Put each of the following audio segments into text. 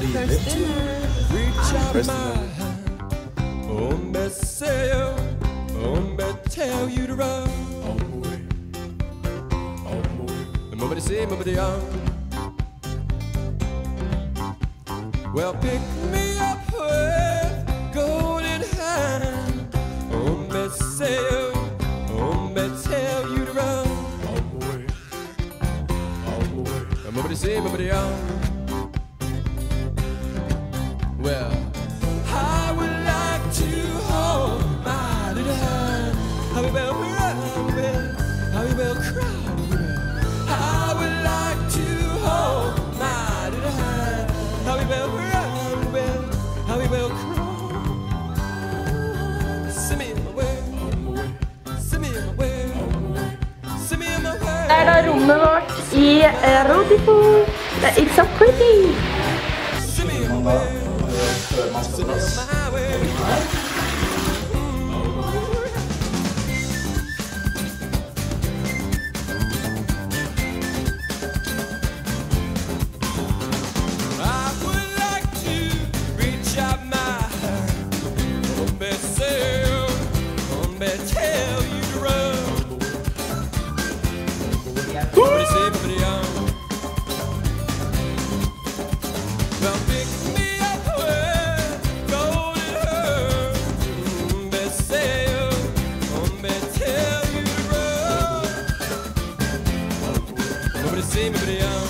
What do you live to? Reach out First my hand. Oh, me say you. Oh, me tell you to run. On the way. On the way. Nobody say, nobody young. Well, pick me up with golden hand. Oh, me say you. Oh, me tell you to run. On the way. On the way. Nobody say, nobody young. Well, It's so pretty. To. Nobody say, nobody young.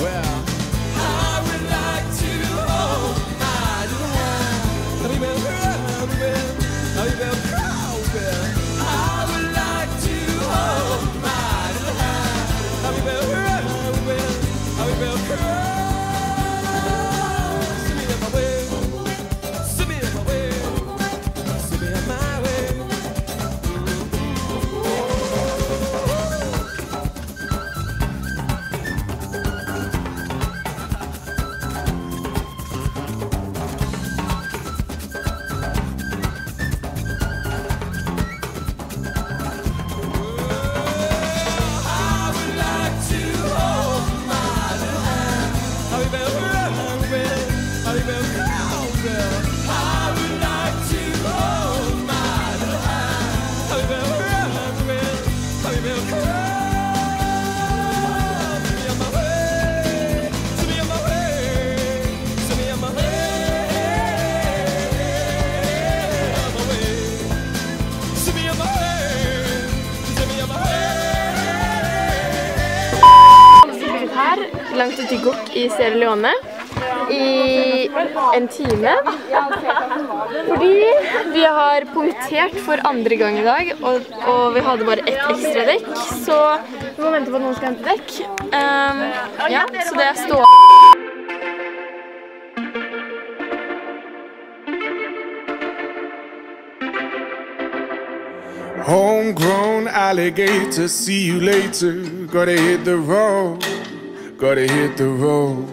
Well, I would like her langt ute i Gok i Sierra Leone i en time. Fordi vi har punktert for andre gang i dag, og, og vi hadde bare ett ekstra dekk. Så vi må vente på at noen skal hente dekk. Um, ja, så det er stå... Homegrown alligator, see you later. Gotta hit the road, gotta hit the road.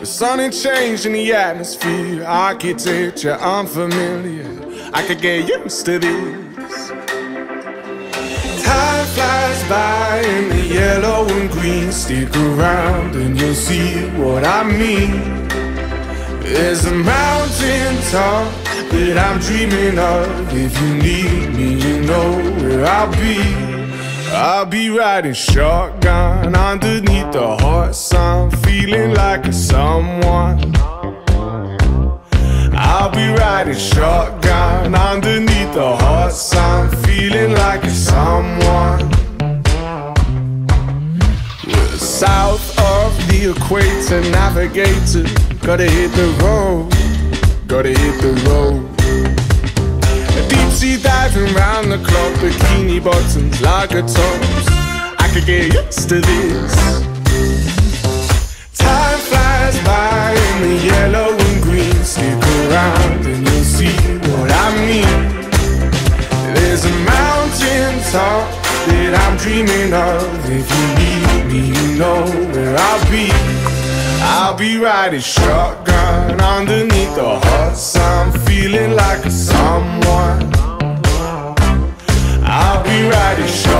The sun ain't changing the atmosphere, architecture unfamiliar. I could get used to this. Time flies by in the yellow and green. Stick around and you'll see what I mean. There's a mountain top that I'm dreaming of. If you need me, you know where I'll be. I'll be riding shotgun underneath the hot sun, feeling like a someone. I'll be riding shotgun underneath the hot sun, feeling like a someone. We're south of the equator, navigator. Gotta hit the road, gotta hit the road. Sea diving round the clock, bikini bottoms, lager tops. I could get used to this. Time flies by in the yellow and green. Stick around and you'll see what I mean. There's a mountain top that I'm dreaming of. If you need me, you know where I'll be. I'll be riding shotgun underneath the hot sun, feeling like a someone. I'll be riding shotgun